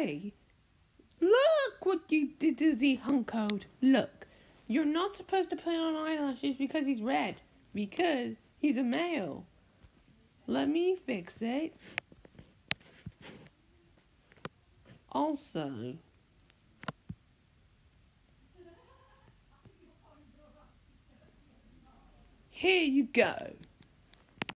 Hey, look what you did to Z hunkoed. Look, you're not supposed to put on eyelashes because he's red. Because he's a male. Let me fix it. Also, here you go.